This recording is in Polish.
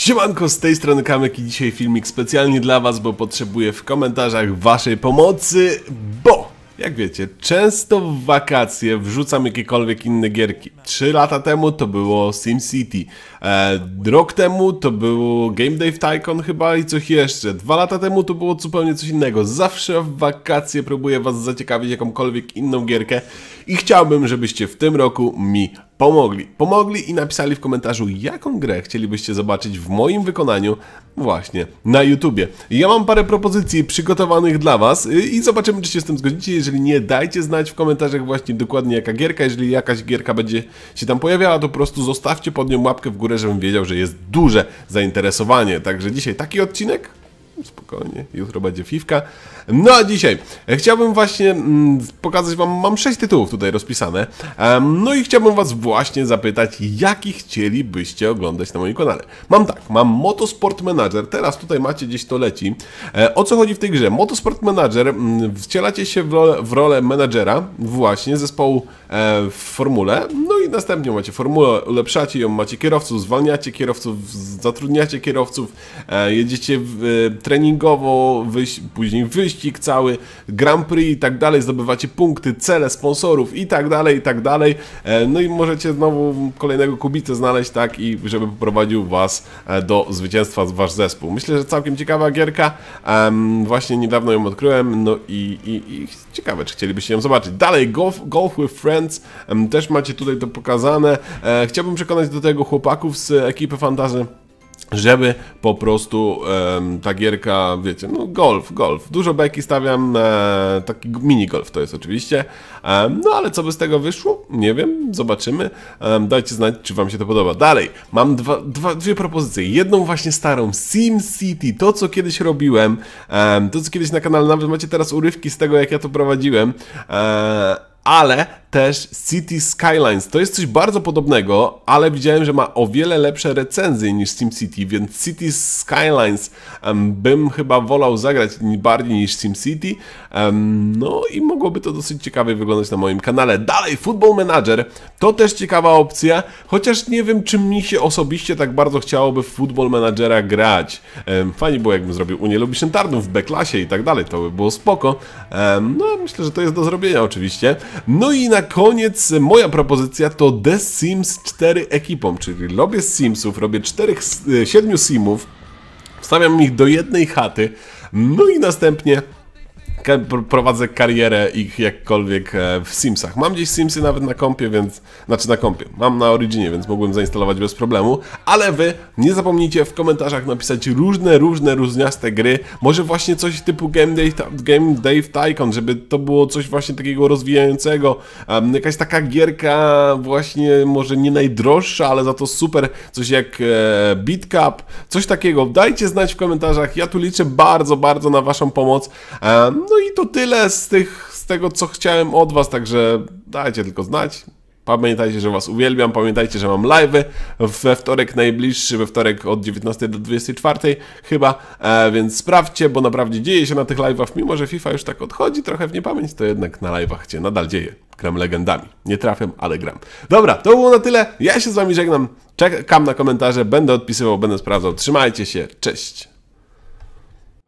Siemanko, z tej strony Kamek i dzisiaj filmik specjalnie dla was, bo potrzebuję w komentarzach waszej pomocy, bo jak wiecie, często w wakacje wrzucam jakiekolwiek inne gierki. Trzy lata temu to było SimCity, e, rok temu to było Game Dave Tycoon chyba i coś jeszcze. Dwa lata temu to było zupełnie coś innego. Zawsze w wakacje próbuję was zaciekawić jakąkolwiek inną gierkę i chciałbym, żebyście w tym roku mi pomogli. Pomogli i napisali w komentarzu, jaką grę chcielibyście zobaczyć w moim wykonaniu właśnie na YouTubie. Ja mam parę propozycji przygotowanych dla Was y, i zobaczymy, czy się z tym zgodzicie. Jeżeli nie, dajcie znać w komentarzach właśnie dokładnie jaka gierka. Jeżeli jakaś gierka będzie się tam pojawiała, to po prostu zostawcie pod nią łapkę w górę, żebym wiedział, że jest duże zainteresowanie. Także dzisiaj taki odcinek spokojnie, jutro będzie fifka. No a dzisiaj chciałbym właśnie mm, pokazać wam, mam 6 tytułów tutaj rozpisane, no i chciałbym was właśnie zapytać, jaki chcielibyście oglądać na moim kanale. Mam tak, mam Motosport Manager, teraz tutaj macie gdzieś to leci. E, o co chodzi w tej grze? Motosport Manager, mm, wcielacie się w rolę, w rolę menadżera właśnie zespołu e, w formule, no i następnie macie formułę, ulepszacie ją, macie kierowców, zwalniacie kierowców, zatrudniacie kierowców, e, jedziecie w treningowo, wyś później wyścig cały, Grand Prix i tak dalej, zdobywacie punkty, cele sponsorów i tak dalej, i tak dalej. E, no i możecie znowu kolejnego kubicę znaleźć, tak, i żeby poprowadził Was e, do zwycięstwa Wasz zespół. Myślę, że całkiem ciekawa gierka, właśnie niedawno ją odkryłem, no i, i, i ciekawe, czy chcielibyście ją zobaczyć. Dalej, Golf, golf with Friends, też macie tutaj to pokazane. E, chciałbym przekonać do tego chłopaków z ekipy Fantazy, żeby po prostu um, ta gierka, wiecie, no golf, golf. Dużo beki stawiam, e, taki mini golf to jest oczywiście. Um, no ale co by z tego wyszło? Nie wiem, zobaczymy. Dajcie znać, czy wam się to podoba. Dalej, mam dwa, dwa, dwie propozycje. Jedną właśnie starą, SimCity, to co kiedyś robiłem, to co kiedyś na kanale, nawet macie teraz urywki z tego, jak ja to prowadziłem. E, ale też City Skylines. To jest coś bardzo podobnego, ale widziałem, że ma o wiele lepsze recenzje niż SimCity, więc City Skylines um, bym chyba wolał zagrać bardziej niż SimCity. Um, no i mogłoby to dosyć ciekawie wyglądać na moim kanale. Dalej, Football Manager. To też ciekawa opcja, chociaż nie wiem, czy mi się osobiście tak bardzo chciałoby w Football Managera grać. Um, fajnie było, jakbym zrobił Unię Lubiszyn-Tarnów w B-klasie i tak dalej, to by było spoko. no, myślę, że to jest do zrobienia oczywiście. No i na koniec moja propozycja to The Sims 4 ekipą, czyli robię Simsów, robię 4, 7 Simów, wstawiam ich do jednej chaty, no i następnie prowadzę karierę ich jakkolwiek e, w Simsach. Mam gdzieś Simsy nawet na kompie, więc... Znaczy na kompie. Mam na Originie, więc mogłem zainstalować bez problemu. Ale wy nie zapomnijcie w komentarzach napisać różne, różne, różniaste gry. Może właśnie coś typu Game Dave, Game Dave Tycoon, żeby to było coś właśnie takiego rozwijającego. Um, jakaś taka gierka właśnie może nie najdroższa, ale za to super. Coś jak e, Beat Cup. Coś takiego. Dajcie znać w komentarzach. Ja tu liczę bardzo, bardzo na waszą pomoc. Um, no i to tyle z, tych, z tego, co chciałem od Was, także dajcie tylko znać. Pamiętajcie, że Was uwielbiam, pamiętajcie, że mam live'y we wtorek najbliższy, we wtorek od 19 do 24 chyba, e, więc sprawdźcie, bo naprawdę dzieje się na tych live'ach, mimo że FIFA już tak odchodzi trochę w niepamięć, to jednak na live'ach się nadal dzieje. Gram legendami. Nie trafiam, ale gram. Dobra, to było na tyle. Ja się z Wami żegnam. Czekam na komentarze, będę odpisywał, będę sprawdzał. Trzymajcie się, cześć!